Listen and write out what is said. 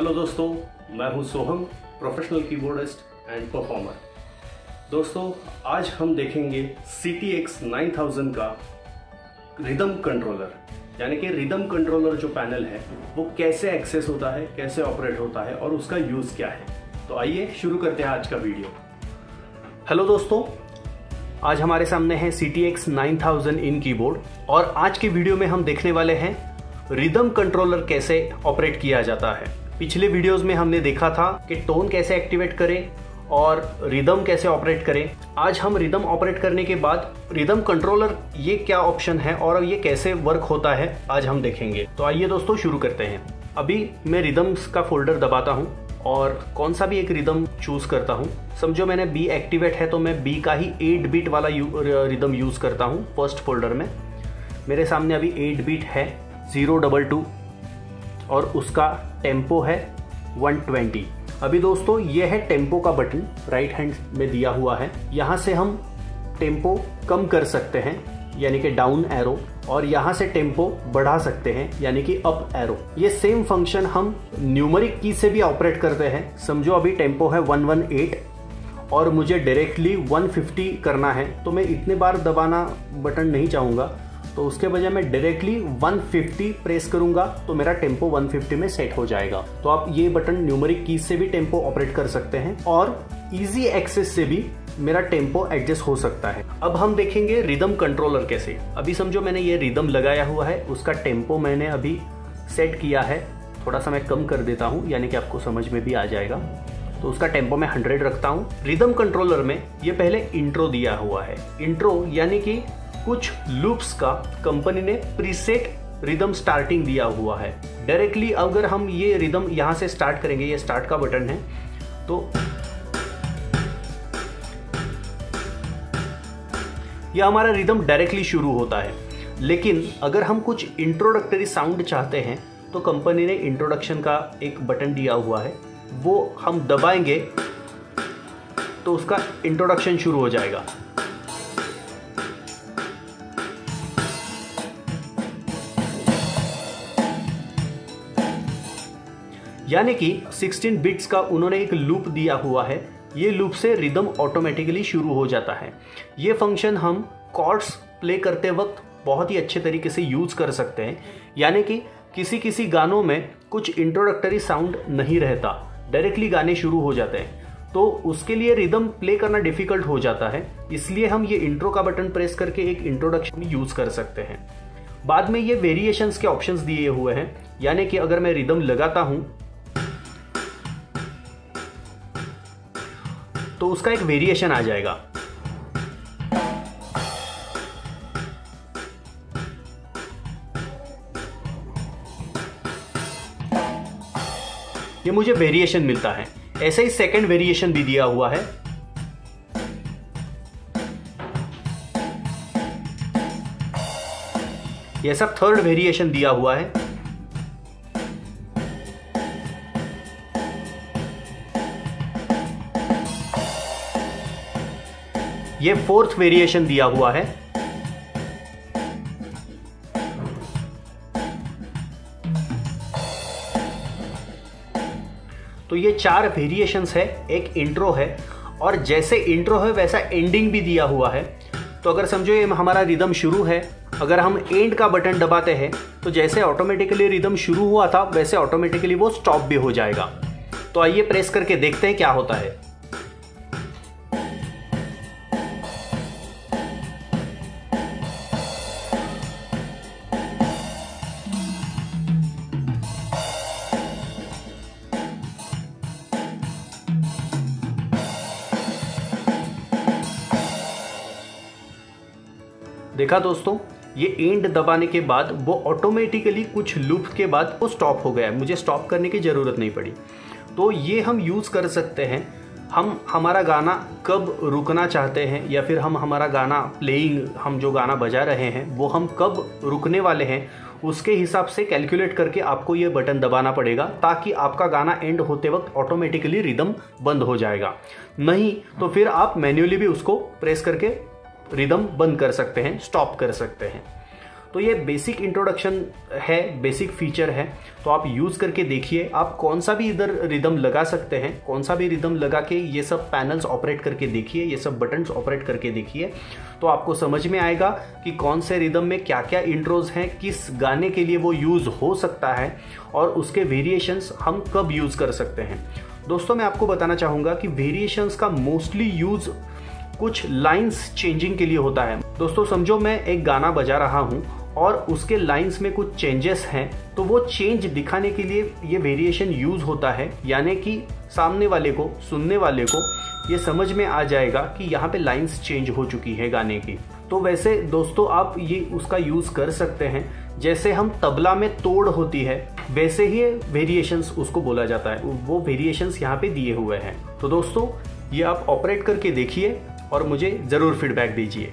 Hello दोस्तों, मैं हूँ Soham professional keyboardist and performer दोस्तों, आज हम देखेंगे C T X nine thousand का रिदम कंट्रोलर यानी कि रिदम कंट्रोलर जो पैनल है, वो कैसे एक्सेस होता है, कैसे ऑपरेट होता है और उसका यूज़ क्या है। तो आइए शुरू करते हैं आज का वीडियो हेलो दोस्तों, आज हमारे सामने है C T X nine thousand in keyboard और आज के वीडियो में हम देखने वाले हैं रिदम कंट्रोलर कैसे ऑपरेट किया जाता है। पिछले वीडियोस में हमने देखा था कि टोन कैसे एक्टिवेट करें और रिदम कैसे ऑपरेट करें। आज हम रिदम ऑपरेट करने के बाद रिदम कंट्रोलर ये क्या ऑप्शन है और ये कैसे वर्क होता है आज हम देखेंगे। तो आइए दोस्तों शुरू करते हैं। अभी मैं रिदम्स का फोल्डर दबाता हूँ और कौन सा भी एक रिदम चूज़ करता हूँ। समझो मैंने बी एक्टिवेट है तो मैं बी का ही 8 बीट वाला यू, रिदम यूज़ करता हूँ फ़र्स्ट फोल्डर में। मेरे सामने अभी 8 बीट है ज़ीरो डबल टू और उसका टेंपो है 120 अभी दोस्तों ये है टेंपो का बटन राइट हैंड में दिया हुआ है। यहाँ से हम टेंपो कम कर सकते हैं, यानी कि डाउन एरो और यहाँ से टेंपो बढ़ा सकते हैं, यानी कि अप एरो ये सेम फ़ंक्शन हम न्यूमरिक की से भी ऑपरेट करते हैं। समझो, अभी टेंपो है 118 और मुझे डायरेक्टली 150 करना है तो मैं इतने बार दबाना बटन नहीं चाहूँगा। तो उसके बजाय मैं डायरेक्टली 150 प्रेस करूँगा तो मेरा टेंपो 150 में सेट हो जाएगा। तो आप ये बटन न्यूमरिक कीज से भी टेंपो ऑपरेट कर सकते हैं और इजी एक्सेस से भी मेरा टेंपो एडजस्ट हो सकता है। अब हम देखेंगे रिदम कंट्रोलर कैसे। अभी समझो मैंने ये रिदम लगाया हुआ है, उसका टेंपो मैंने अभी सेट किया है। थोड़ा सा मैं कम कर देता हूँ, यानी कि आपको समझ में भी आ जाएगा। तो उसका टेंपो मैं 100 रखता हूँ। रिदम कंट्रोलर में ये पहले इंट्रो दिया हुआ है। इंट्रो यानी कि कुछ लूप्स का कंपनी ने प्रीसेट रिदम स्टार्टिंग दिया हुआ है। डायरेक्टली अगर हम ये रिदम यहाँ से स्टार्ट करेंगे, ये स्टार्ट का बटन है तो यह हमारा रिदम डायरेक्टली शुरू होता है। लेकिन अगर हम कुछ इंट्रोडक्टरी साउंड चाहते हैं तो कंपनी ने इंट्रोडक्शन का एक बटन दिया हुआ है। वो हम दबाएँगे तो उसका इंट्रोडक्शन शुरू हो जाएगा। यानी कि 16 बिट्स का उन्होंने एक लूप दिया हुआ है। ये लूप से रिदम ऑटोमेटिकली शुरू हो जाता है। ये फ़ंक्शन हम कॉर्ड्स प्ले करते वक्त बहुत ही अच्छे तरीके से यूज़ कर सकते हैं। यानी कि किसी किसी गानों में कुछ इंट्रोडक्टरी साउंड नहीं रहता। डायरेक्टली गाने शुरू हो जाते हैं। तो उसके लिए रिदम प्ले करना डिफ़िकल्ट हो जाता है। इसलिए हम ये इंट्रो का बटन प्रेस करके एक इंट्रोडक्शन यूज़ कर सकते हैं। बाद में ये वेरिएशंस के ऑप्शंस दिए हुए हैं। यानी कि अगर मैं रिदम लगाता हूँ तो उसका एक वेरिएशन आ जाएगा। ये मुझे वेरिएशन मिलता है। ऐसे ही सेकंड वेरिएशन भी दिया हुआ है। यह सब थर्ड वेरिएशन दिया हुआ है। ये फोर्थ वेरिएशन दिया हुआ है। तो ये चार वेरिएशंस है, एक इंट्रो है, और जैसे इंट्रो है, वैसा एंडिंग भी दिया हुआ है। तो अगर समझो ये हमारा रिदम शुरू है, अगर हम एंड का बटन दबाते हैं तो जैसे ऑटोमेटिकली रिदम शुरू हुआ था, वैसे ऑटोमेटिकली वो स्टॉप भी हो जाएगा। तो आइए प्रेस करके देखते हैं क्या होता है। देखा दोस्तों, ये एंड दबाने के बाद वो ऑटोमेटिकली कुछ लूप के बाद वो स्टॉप हो गया मुझे स्टॉप करने की ज़रूरत नहीं पड़ी। तो ये हम यूज़ कर सकते हैं। हम हमारा गाना कब रुकना चाहते हैं या फिर हम हमारा गाना प्लेइंग हम जो गाना बजा रहे हैं, वो हम कब रुकने वाले हैं, उसके हिसाब से कैलकुलेट करके आपको ये बटन दबाना पड़ेगा, ताकि आपका गाना एंड होते वक्त ऑटोमेटिकली रिदम बंद हो जाएगा। नहीं तो फिर आप मैन्युअली भी उसको प्रेस करके रिदम बंद कर सकते हैं स्टॉप कर सकते हैं। तो ये बेसिक इंट्रोडक्शन है बेसिक फीचर है। तो आप यूज़ करके देखिए, आप कौन सा भी इधर रिदम लगा सकते हैं, कौन सा भी रिदम लगा के ये सब पैनल्स ऑपरेट करके देखिए, ये सब बटन्स ऑपरेट करके देखिए तो आपको समझ में आएगा कि कौन से रिदम में क्या क्या इंट्रोज हैं, किस गाने के लिए वो यूज़ हो सकता है, और उसके वेरिएशंस हम कब यूज़ कर सकते हैं। दोस्तों, मैं आपको बताना चाहूँगा कि वेरिएशंस का मोस्टली यूज़ कुछ लाइंस चेंजिंग के लिए होता है। दोस्तों, समझो मैं एक गाना बजा रहा हूँ और उसके लाइंस में कुछ चेंजेस हैं तो वो चेंज दिखाने के लिए ये वेरिएशन यूज़ होता है। यानी कि सामने वाले को, सुनने वाले को ये समझ में आ जाएगा कि यहाँ पे लाइंस चेंज हो चुकी है गाने की। तो वैसे दोस्तों, आप ये उसका यूज़ कर सकते हैं। जैसे हम तबला में तोड़ होती है, वैसे ही वेरिएशंस उसको बोला जाता है। वो वेरिएशंस यहाँ पे दिए हुए हैं। तो दोस्तों, ये आप ऑपरेट करके देखिए। और मुझे ज़रूर फीडबैक दीजिए।